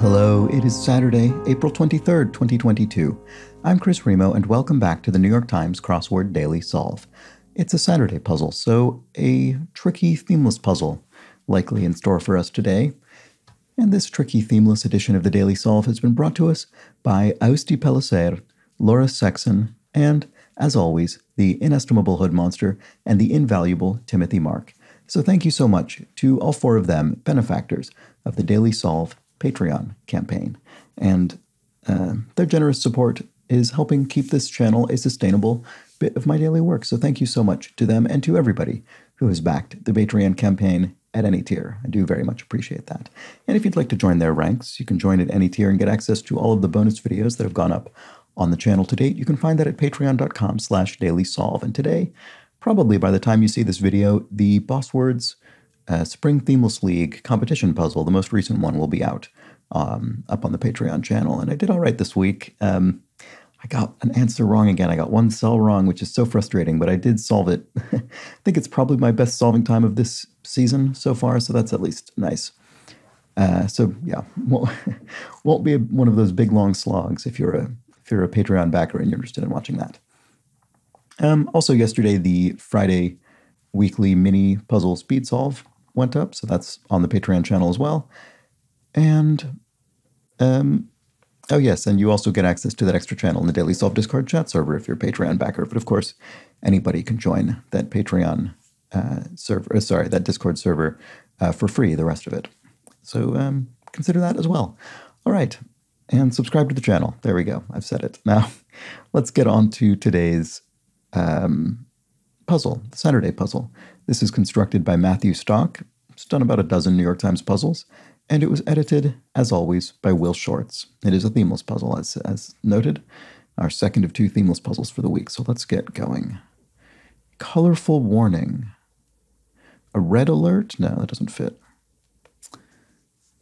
Hello, it is Saturday, April 23rd, 2022. I'm Chris Remo, and welcome back to the New York Times Crossword Daily Solve. It's a Saturday puzzle, so a tricky themeless puzzle likely in store for us today. And this tricky themeless edition of the Daily Solve has been brought to us by Austi Pellicer, Laura Sexton, and, as always, the inestimable Hood Monster and the invaluable Timothy Mark. So thank you so much to all four of them, benefactors of the Daily Solve Patreon campaign. And uh, their generous support is helping keep this channel a sustainable bit of my daily work. So thank you so much to them and to everybody who has backed the Patreon campaign at any tier. I do very much appreciate that. And if you'd like to join their ranks, you can join at any tier and get access to all of the bonus videos that have gone up on the channel to date. You can find that at patreon.com slash dailysolve. And today, probably by the time you see this video, the Boswords uh, Spring Themeless League competition puzzle, the most recent one, will be out um, up on the Patreon channel. And I did all right this week. Um, I got an answer wrong again. I got one cell wrong, which is so frustrating, but I did solve it. I think it's probably my best solving time of this season so far, so that's at least nice. Uh, so yeah, won't, won't be a, one of those big long slogs if you're a if you're a Patreon backer and you're interested in watching that. Um, also, yesterday the Friday weekly mini puzzle speed solve went up, so that's on the Patreon channel as well. And um, oh yes, and you also get access to that extra channel in the Daily Solve Discord chat server if you're a Patreon backer. But of course, anybody can join that Patreon uh, server. Uh, sorry, that Discord server uh, for free. The rest of it. So um, consider that as well. All right, and subscribe to the channel. There we go. I've said it. Now, let's get on to today's um, puzzle, the Saturday puzzle. This is constructed by Matthew Stock. It's done about a dozen New York Times puzzles and it was edited, as always, by Will Shortz. It is a themeless puzzle, as, as noted, our second of two themeless puzzles for the week. So let's get going. Colorful warning. A red alert? No, that doesn't fit.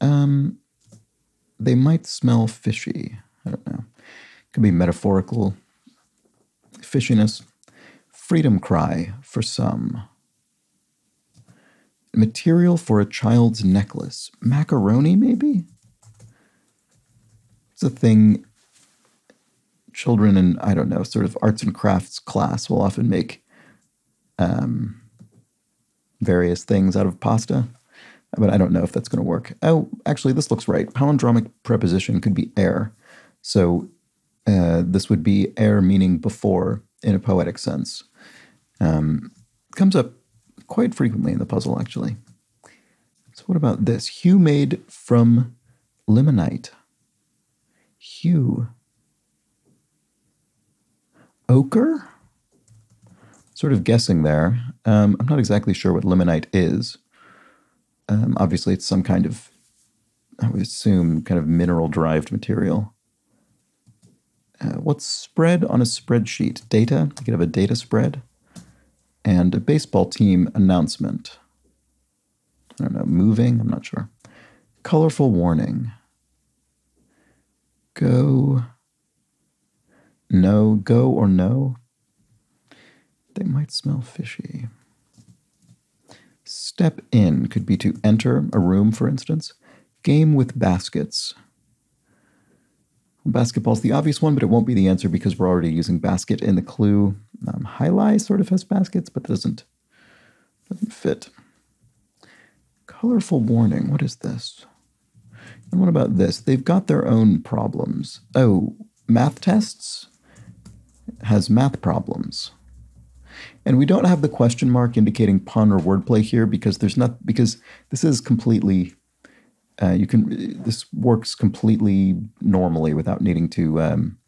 Um, they might smell fishy. I don't know. Could be metaphorical fishiness. Freedom cry for some. Material for a child's necklace. Macaroni, maybe? It's a thing children in, I don't know, sort of arts and crafts class will often make um, various things out of pasta. But I don't know if that's going to work. Oh, actually, this looks right. Palindromic preposition could be ere. So uh, this would be ere meaning before in a poetic sense. Um, comes up quite frequently in the puzzle, actually. So, what about this? Hue made from limonite. Hue. Ochre? Sort of guessing there. Um, I'm not exactly sure what limonite is. Um, obviously, it's some kind of, I would assume, kind of mineral derived material. Uh, what's spread on a spreadsheet? Data? You could have a data spread and a baseball team announcement. I don't know, moving, I'm not sure. Colorful warning. Go. No, go or no. They might smell fishy. Step in could be to enter a room, for instance. Game with baskets. Basketball's the obvious one, but it won't be the answer because we're already using basket in the clue. Um, sort of has baskets, but doesn't doesn't fit. Colorful warning. What is this? And what about this? They've got their own problems. Oh, math tests has math problems. And we don't have the question mark indicating pun or wordplay here because there's not because this is completely uh, you can this works completely normally without needing to um,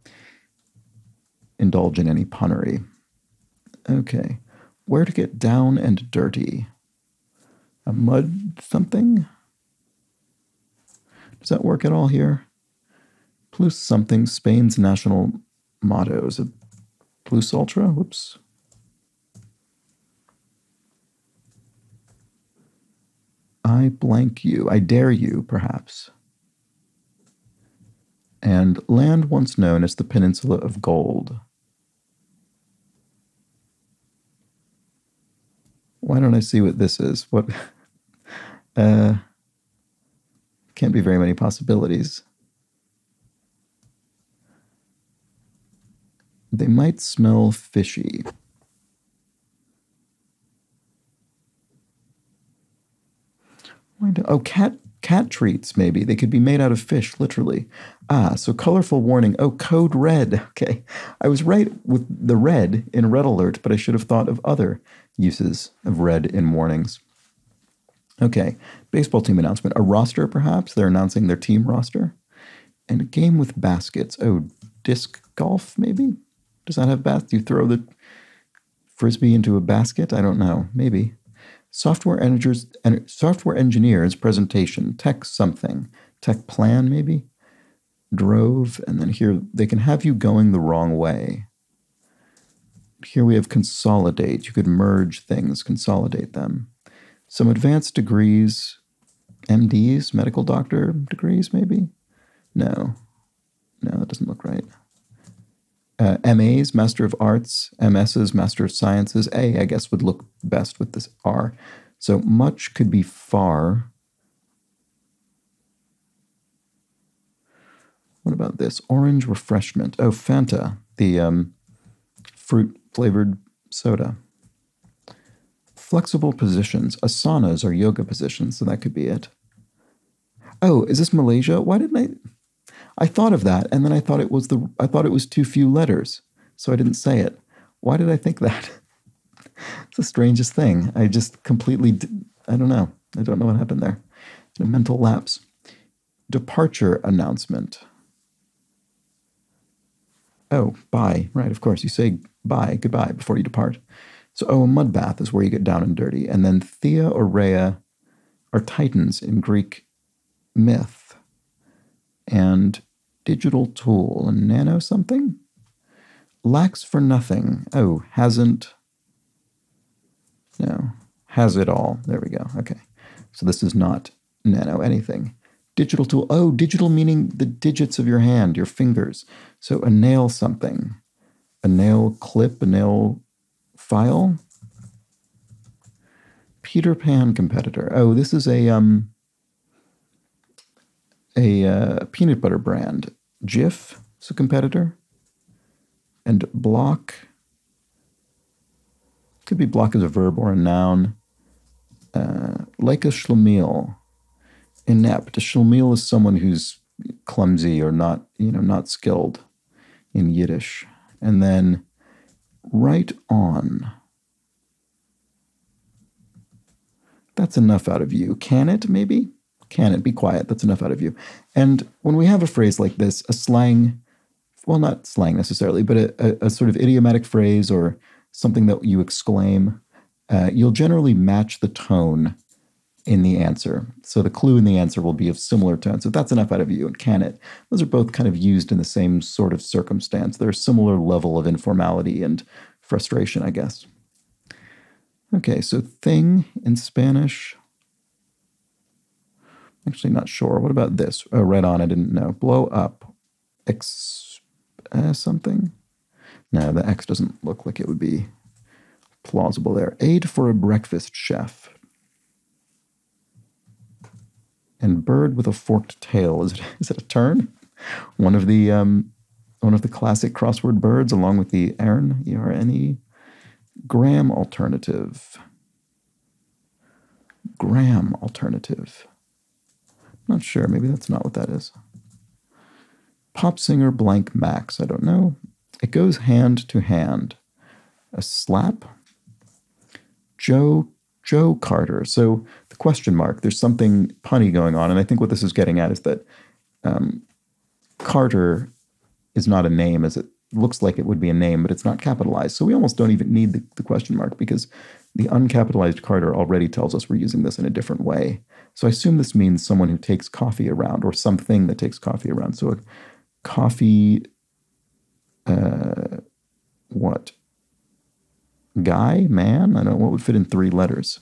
indulge in any punnery. Okay, where to get down and dirty? A mud something? Does that work at all here? Plus something, Spain's national motto. Is it plus ultra? Whoops. I blank you, I dare you, perhaps. And land once known as the Peninsula of Gold. Why don't I see what this is? What? Uh, can't be very many possibilities. They might smell fishy. Oh, cat cat treats maybe. They could be made out of fish literally. Ah so colorful warning. Oh code red. Okay. I was right with the red in red alert but i should have thought of other uses of red in warnings. Okay. Baseball team announcement. A roster perhaps? They're announcing their team roster. And a game with baskets. Oh disc golf maybe? Does that have baskets you throw the frisbee into a basket? I don't know. Maybe software engineers, software engineers presentation, tech something, tech plan maybe, drove, and then here they can have you going the wrong way. Here we have consolidate. You could merge things, consolidate them. Some advanced degrees, MDs, medical doctor degrees maybe? No. No, that doesn't look right uh, MAs, Master of Arts, MSs, Master of Sciences. A, I guess, would look best with this R. So much could be far. What about this? Orange refreshment. Oh, Fanta, the um, fruit flavored soda. Flexible positions. Asanas are yoga positions, so that could be it. Oh, is this Malaysia? Why didn't I? I thought of that, and then I thought it was the I thought it was too few letters, so I didn't say it. Why did I think that? it's the strangest thing. I just completely I don't know. I don't know what happened there. It's a mental lapse. Departure announcement. Oh, bye. Right, of course. You say bye, goodbye before you depart. So, oh, a mud bath is where you get down and dirty. And then Thea or Rhea are titans in Greek myth. And digital tool, a nano something? Lacks for nothing. Oh, hasn't. No, has it all. There we go. Okay. So this is not nano anything. Digital tool. Oh, digital meaning the digits of your hand, your fingers. So a nail something. A nail clip, a nail file. Peter Pan competitor. Oh, this is a um a uh, peanut butter brand. Jif is a competitor. And block could be block as a verb or a noun. Uh, like a schlemiel, inept. A schlemiel is someone who's clumsy or not, you know, not skilled in Yiddish. And then right on. That's enough out of you. Can it, maybe? Can it? Be quiet. That's enough out of you. And when we have a phrase like this, a slang, well, not slang necessarily, but a, a, a sort of idiomatic phrase or something that you exclaim, uh, you'll generally match the tone in the answer. So the clue in the answer will be of similar tone. So that's enough out of you and can it. Those are both kind of used in the same sort of circumstance. They're a similar level of informality and frustration, I guess. Okay, so thing in Spanish, Actually, not sure. What about this? Oh, right on. I didn't know. Blow up. X uh, something? No, the X doesn't look like it would be plausible there. Aid for a breakfast chef. And bird with a forked tail. Is it, is it a tern? One of the um, one of the classic crossword birds, along with the Erne, E R N E. Gram alternative. Gram alternative. Not sure. Maybe that's not what that is. Pop singer blank max. I don't know. It goes hand to hand. A slap. Joe Joe Carter. So the question mark. There's something punny going on, and I think what this is getting at is that um, Carter is not a name, as it looks like it would be a name, but it's not capitalized. So we almost don't even need the, the question mark because the uncapitalized Carter already tells us we're using this in a different way. So I assume this means someone who takes coffee around or something that takes coffee around. So a coffee, uh, what? Guy, man? I don't know what would fit in three letters.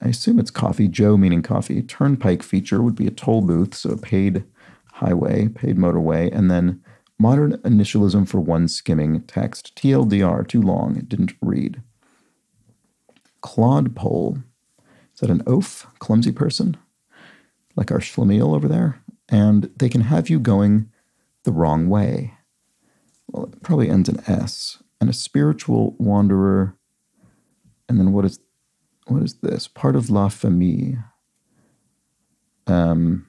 I assume it's coffee. Joe meaning coffee. Turnpike feature would be a toll booth, so a paid highway, paid motorway, and then modern initialism for one skimming text. TLDR, too long, it didn't read. Clodpole. Is that an oaf? Clumsy person? Like our schlemiel over there? And they can have you going the wrong way. Well, it probably ends in S. And a spiritual wanderer. And then what is what is this? Part of La Famille. Um,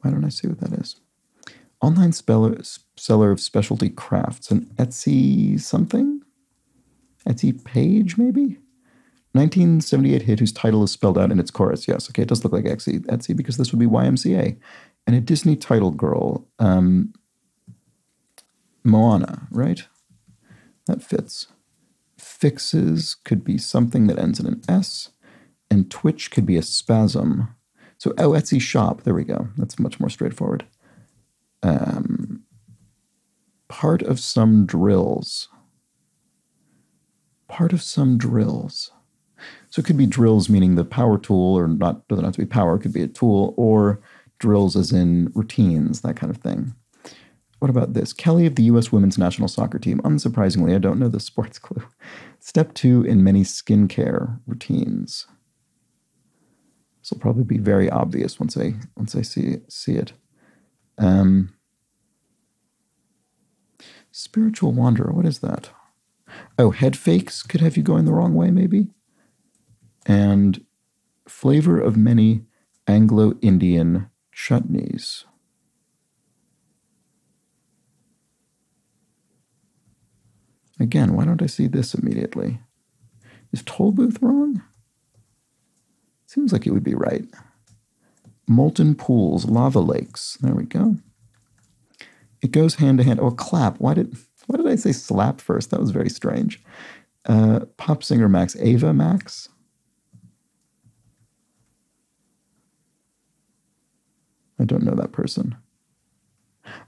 why don't I see what that is? Online speller, seller of specialty crafts, an Etsy something? Etsy page, maybe? 1978 hit whose title is spelled out in its chorus. Yes, okay, it does look like Etsy, Etsy because this would be YMCA. And a Disney title girl, um, Moana, right? That fits. Fixes could be something that ends in an S, and Twitch could be a spasm. So, oh, Etsy shop. There we go. That's much more straightforward. Um, part of some drills. Part of some drills. So it could be drills meaning the power tool, or not doesn't have to be power, it could be a tool, or drills as in routines, that kind of thing. What about this? Kelley of the U.S. women's national soccer team. Unsurprisingly, I don't know the sports clue. Step two in many skincare routines. This will probably be very obvious once I once I see see it. Um, spiritual wanderer. What is that? Oh, head fakes could have you going the wrong way, maybe. And flavor of many Anglo-Indian chutneys. Again, why don't I see this immediately? Is toll booth wrong? Seems like it would be right. Molten pools, lava lakes. There we go. It goes hand to hand. Oh, clap. Why did why did I say slap first? That was very strange. Uh, pop singer Max. Ava Max? I don't know that person.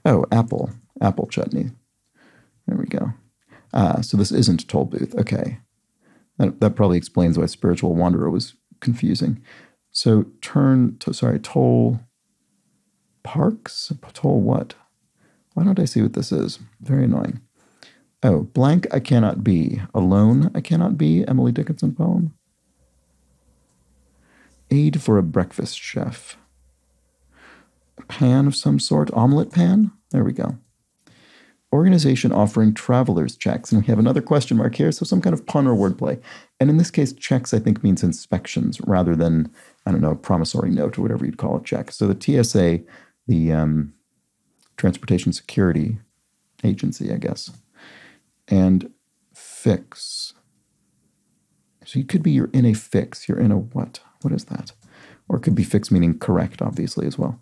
Oh, apple. Apple chutney. There we go. Ah, so this isn't toll booth. Okay. That, that probably explains why spiritual wanderer was confusing. So turn to, sorry, toll parks? Toll what? Why don't I see what this is? Very annoying. Oh, blank I cannot be. Alone I cannot be. Emily Dickinson poem. Aid for a breakfast chef. A pan of some sort. Omelette pan? There we go organization offering traveler's checks. And we have another question mark here, so some kind of pun or wordplay. And in this case, checks I think means inspections rather than, I don't know, promissory note or whatever you'd call a check. So the TSA, the um, Transportation Security Agency, I guess. And fix. So you could be you're in a fix. You're in a what? What is that? Or it could be fix meaning correct, obviously, as well.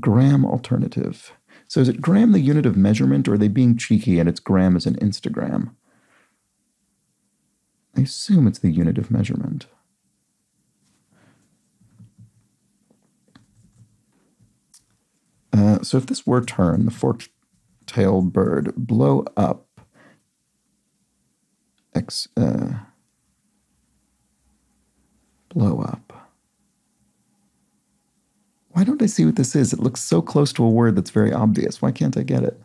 Gram alternative. So is it gram the unit of measurement, or are they being cheeky and it's gram as an Instagram? I assume it's the unit of measurement. Uh, so if this were tern, the fork-tailed bird, blow up, X, uh, blow up. Why don't I see what this is? It looks so close to a word that's very obvious. Why can't I get it?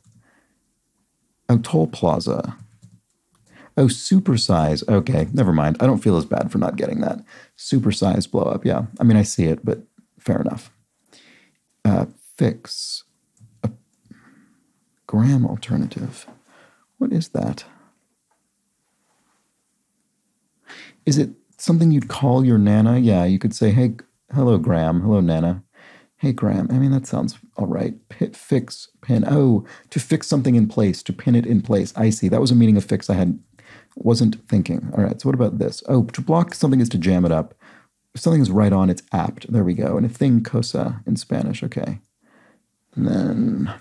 Oh, toll plaza. Oh, supersize. Okay, never mind. I don't feel as bad for not getting that. Supersize blow up. Yeah, I mean, I see it, but fair enough. Uh, fix. A gram alternative. What is that? Is it something you'd call your Nana? Yeah, you could say, hey, hello, Graham. Hello, Nana. Hey, Graham, I mean, that sounds all right. Fix, pin. Oh, to fix something in place, to pin it in place. I see. That was a meaning of fix I had wasn't thinking. All right, so what about this? Oh, to block something is to jam it up. If something is right on, it's apt. There we go. And a thing cosa in Spanish. Okay. And then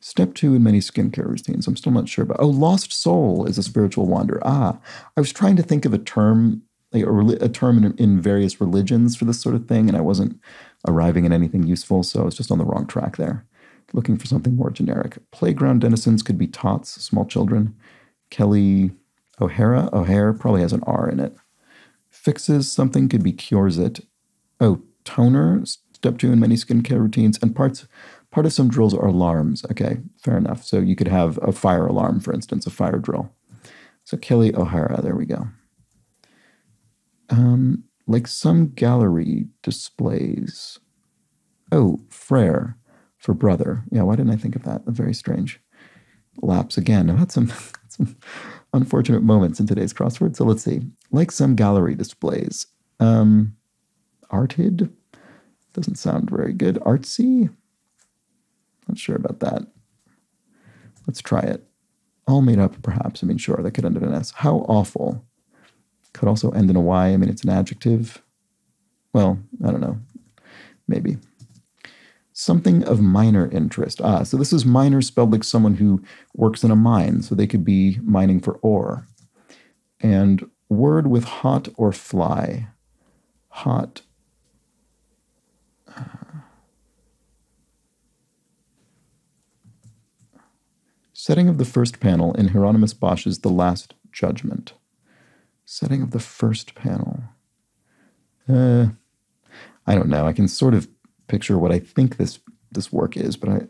step two in many skincare routines. I'm still not sure about. Oh, lost soul is a spiritual wander. Ah, I was trying to think of a term, like a, a term in, in various religions for this sort of thing, and I wasn't arriving at anything useful, so I was just on the wrong track there. Looking for something more generic. Playground denizens could be tots, small children. Kelley O'Hara, O'Hare probably has an R in it. Fixes something could be cures it. Oh, toner, step two in many skincare routines, and parts Part of some drills are alarms. Okay, fair enough. So you could have a fire alarm, for instance, a fire drill. So Kelley O'Hara, there we go. Um, like some gallery displays. Oh, frere for brother. Yeah, why didn't I think of that? A very strange. Lapse again. I've had some, some unfortunate moments in today's crossword. So let's see. Like some gallery displays. Um, arted doesn't sound very good. Artsy? Not sure about that. Let's try it. All made up, perhaps. I mean, sure, that could end in an S. How awful. Could also end in a Y. I mean, it's an adjective. Well, I don't know. Maybe. Something of minor interest. Ah, so this is minor spelled like someone who works in a mine. So they could be mining for ore. And word with hot or fly. Hot. Setting of the first panel in Hieronymus Bosch's The Last Judgment. Setting of the first panel. Uh, I don't know. I can sort of picture what I think this this work is, but I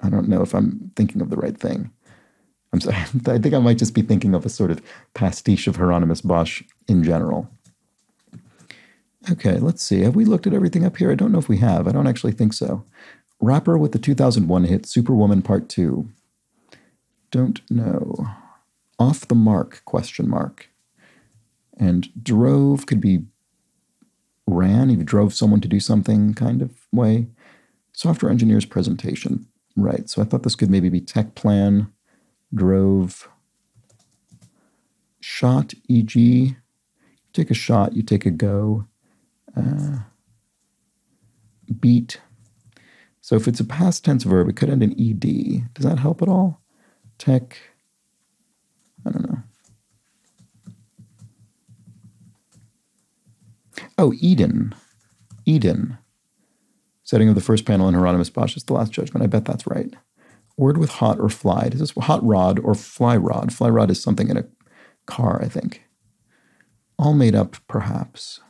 I don't know if I'm thinking of the right thing. I'm sorry. I think I might just be thinking of a sort of pastiche of Hieronymus Bosch in general. Okay, let's see. Have we looked at everything up here? I don't know if we have. I don't actually think so. Rapper with the 2001 hit Superwoman Part 2. Don't know. Off the mark, question mark. And drove could be ran, you drove someone to do something kind of way. Software engineer's presentation. Right, so I thought this could maybe be tech plan, drove, shot, e.g., take a shot, you take a go uh, beat. So if it's a past tense verb, it could end in ed. Does that help at all? Tech, I don't know. Oh, Eden. Eden. Setting of the first panel in Hieronymus Bosch is The Last Judgment. I bet that's right. Word with hot or fly. Is this hot rod or fly rod? Fly rod is something in a car, I think. All made up, perhaps.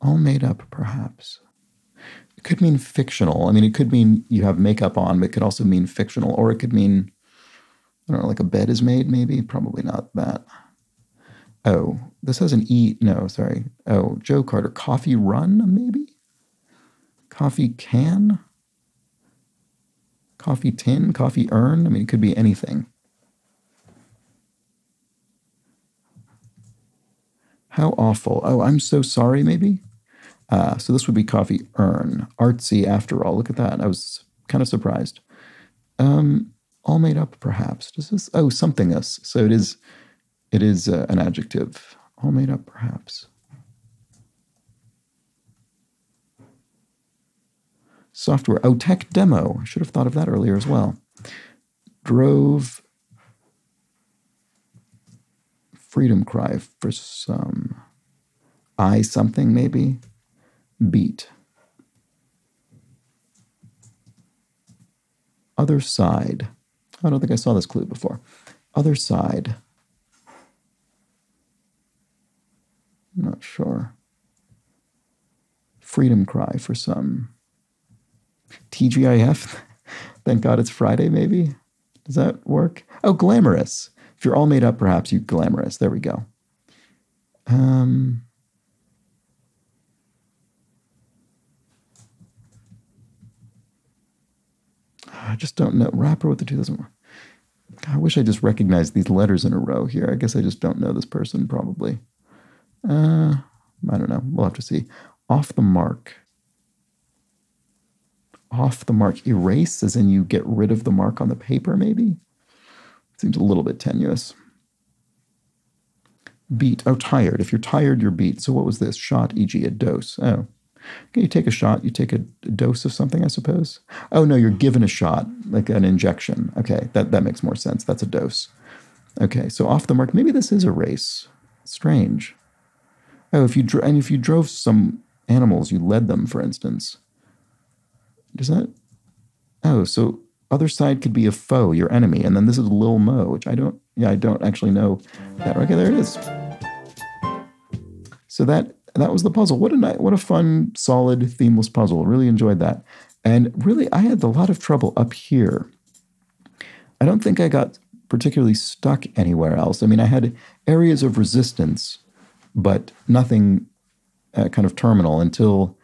All made up, perhaps. It could mean fictional. I mean, it could mean you have makeup on, but it could also mean fictional, or it could mean, I don't know, like a bed is made, maybe. Probably not that. Oh, this has an E. No, sorry. Oh, Joe Carter. Coffee run, maybe? Coffee can? Coffee tin? Coffee urn? I mean, it could be anything. How awful. Oh, I'm so sorry, maybe? Uh, so this would be coffee urn. Artsy after all. Look at that. I was kind of surprised. Um, all made up, perhaps. Does this? Oh, something us. So it is. It is uh, an adjective. All made up, perhaps. Software. Oh, tech demo. I should have thought of that earlier as well. Drove. Freedom cry for some. I something maybe beat. Other side. I don't think I saw this clue before. Other side. I'm not sure. Freedom cry for some. TGIF. Thank God it's Friday, maybe? Does that work? Oh, glamorous. If you're all made up, perhaps you glamorous. There we go. Um, I just don't know. Rapper with the 2000. I wish I just recognized these letters in a row here. I guess I just don't know this person probably. Uh, I don't know. We'll have to see. Off the mark. Off the mark. Erase, as in you get rid of the mark on the paper, maybe? Seems a little bit tenuous. Beat. Oh, tired. If you're tired, you're beat. So what was this? Shot, e.g., a dose. Oh. You take a shot, you take a, dose of something, I suppose. Oh no, you're given a shot, like an injection. Okay, that, that makes more sense. That's a dose. Okay, so off the mark. Maybe this is a race. Strange. Oh, if you dro- and if you drove some animals, you led them, for instance. Does that? Oh, so other side could be a foe, your enemy, and then this is Lil Mo, which I don't. Yeah, I don't actually know that. Okay, there it is. So that that was the puzzle. What a night, what a fun, solid, themeless puzzle. Really enjoyed that. And really, I had a lot of trouble up here. I don't think I got particularly stuck anywhere else. I mean, I had areas of resistance, but nothing uh, kind of terminal until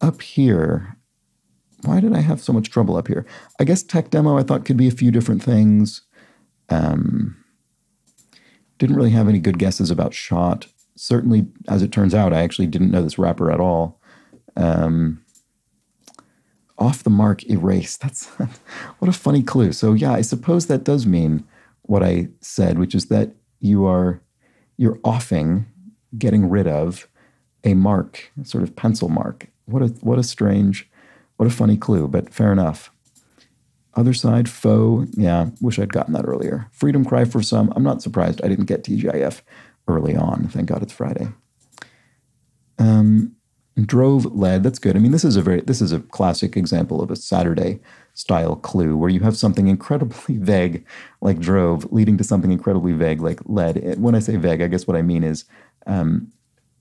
up here. Why did I have so much trouble up here? I guess tech demo I thought could be a few different things. Um, didn't really have any good guesses about shot. Certainly, as it turns out, I actually didn't know this rapper at all. Um, off the mark erase. That's what a funny clue. So yeah, I suppose that does mean what I said, which is that you are you're offing, getting rid of a mark, sort of pencil mark. What a what a strange, what a funny clue, but fair enough. Other side, foe. Yeah, wish I'd gotten that earlier. Freedom cry for some. I'm not surprised I didn't get TGIF early on. Thank God it's Friday. Um, drove led. That's good. I mean, this is a very this is a classic example of a Saturday style clue where you have something incredibly vague like drove leading to something incredibly vague like led. When I say vague, I guess what I mean is um,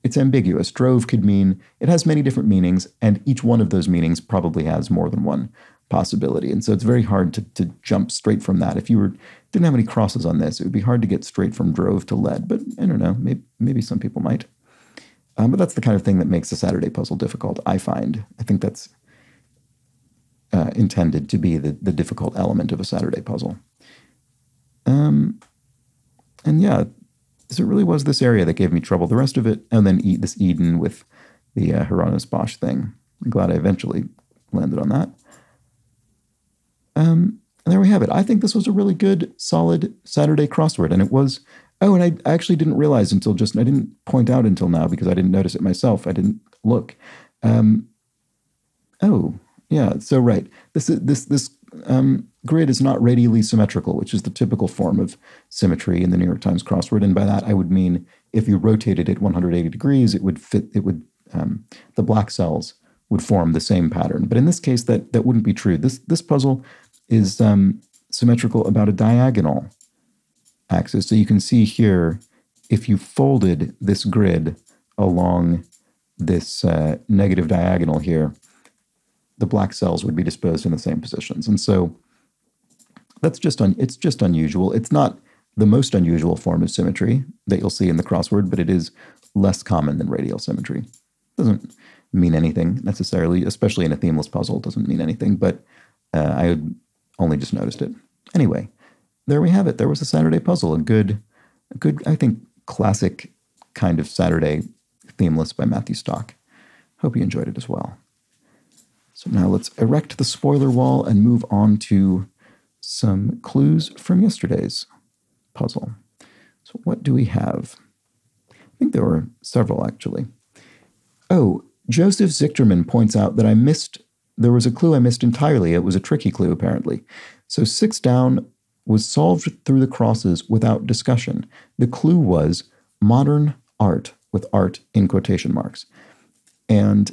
it's ambiguous. Drove could mean it has many different meanings, and each one of those meanings probably has more than one possibility. And so it's very hard to, to jump straight from that. If you were didn't have any crosses on this, it would be hard to get straight from drove to led. But I don't know, maybe maybe some people might. Um, but that's the kind of thing that makes a Saturday puzzle difficult, I find. I think that's uh, intended to be the, the difficult element of a Saturday puzzle. Um, and yeah, so it really was this area that gave me trouble. The rest of it, and then eat this Eden with the uh, Hieronymus Bosch thing. I'm glad I eventually landed on that. Um, and there we have it. I think this was a really good, solid Saturday crossword, and it was Oh, and I actually didn't realize until just, I didn't point out until now because I didn't notice it myself. I didn't look. Um, oh, yeah. So, right. This, this, this um, grid is not radially symmetrical, which is the typical form of symmetry in the New York Times crossword. And by that, I would mean if you rotated it 180 degrees, it would fit, it would, um, the black cells would form the same pattern. But in this case, that, that wouldn't be true. This, this puzzle is um, symmetrical about a diagonal axis. So you can see here, if you folded this grid along this uh, negative diagonal here, the black cells would be disposed in the same positions. And so that's just un- it's just unusual. It's not the most unusual form of symmetry that you'll see in the crossword, but it is less common than radial symmetry. Doesn't mean anything necessarily, especially in a themeless puzzle. Doesn't mean anything, but uh, I had only just noticed it. Anyway, there we have it. There was a Saturday puzzle, a good, a good, I think, classic kind of Saturday themeless by Matthew Stock. Hope you enjoyed it as well. So now let's erect the spoiler wall and move on to some clues from yesterday's puzzle. So what do we have? I think there were several actually. Oh, Joseph Zichterman points out that I missed, there was a clue I missed entirely. It was a tricky clue, apparently. So six down, was solved through the crosses without discussion. The clue was modern art, with art in quotation marks. And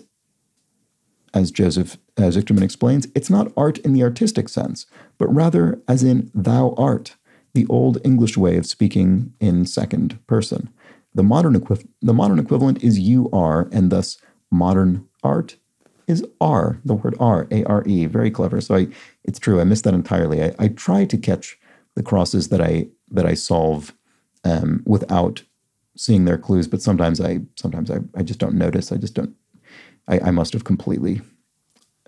as Joseph as Zichterman explains, it's not art in the artistic sense, but rather as in thou art, the old English way of speaking in second person. The modern, equi- the modern equivalent is you are, and thus modern art is R, the word R, A R E. Very clever. So I, it's true, I missed that entirely. I, I try to catch the crosses that I that I solve um, without seeing their clues. But sometimes I sometimes I, I just don't notice. I just don't. I, I must have completely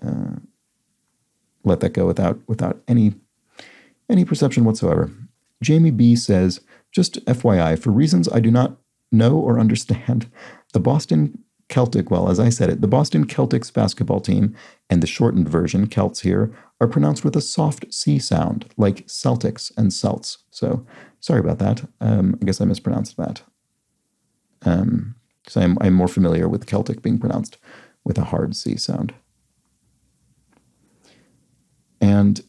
uh, let that go without without any any perception whatsoever. Jamie B says, just FYI, for reasons I do not know or understand, the Boston Celtic, well, as I said it, the Boston Celtics basketball team and the shortened version, Celts here, are pronounced with a soft C sound, like Celtics and Celts. So sorry about that. Um, I guess I mispronounced that. Because um, I'm, I'm more familiar with Celtic being pronounced with a hard C sound. And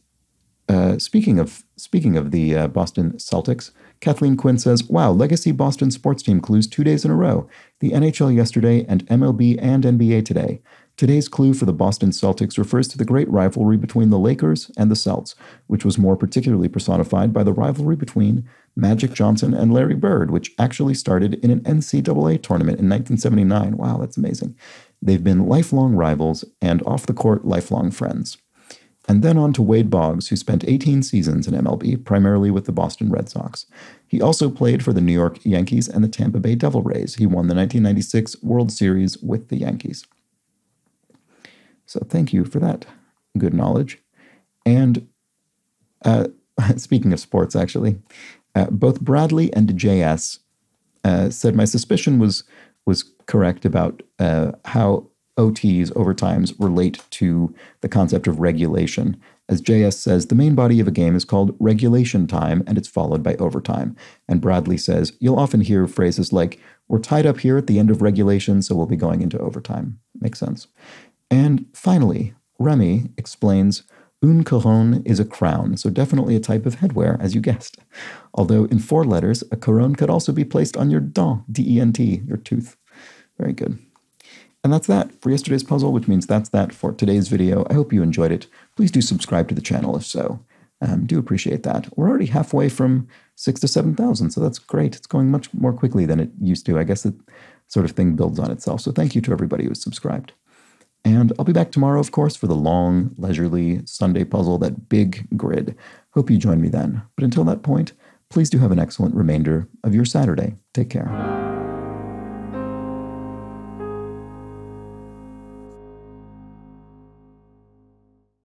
uh, speaking of speaking of the uh, Boston Celtics, Kathleen Quinn says, "Wow, legacy Boston sports team clues two days in a row: the NHL yesterday and MLB and NBA today. Today's clue for the Boston Celtics refers to the great rivalry between the Lakers and the Celts, which was more particularly personified by the rivalry between Magic Johnson and Larry Bird, which actually started in an NCAA tournament in 1979. Wow, that's amazing. They've been lifelong rivals and off the court lifelong friends." And then on to Wade Boggs, who spent 18 seasons in MLB, primarily with the Boston Red Sox. He also played for the New York Yankees and the Tampa Bay Devil Rays. He won the 1996 World Series with the Yankees. So thank you for that good knowledge. And uh, speaking of sports, actually, uh, both Bradley and JS uh, said my suspicion was was correct about uh, how OTs overtimes relate to the concept of regulation. As JS says, the main body of a game is called regulation time and it's followed by overtime. And Bradley says, you'll often hear phrases like, we're tied up here at the end of regulation, so we'll be going into overtime. Makes sense. And finally, Remy explains une couronne is a crown, so definitely a type of headwear, as you guessed. Although in four letters, a couronne could also be placed on your dent, D-E-N-T, your tooth. Very good. And that's that for yesterday's puzzle, which means that's that for today's video. I hope you enjoyed it. Please do subscribe to the channel if so. Um, do appreciate that. We're already halfway from six to 7,000, so that's great. It's going much more quickly than it used to. I guess it sort of thing builds on itself. So thank you to everybody who's subscribed. And I'll be back tomorrow, of course, for the long, leisurely Sunday puzzle, that big grid. Hope you join me then. But until that point, please do have an excellent remainder of your Saturday. Take care.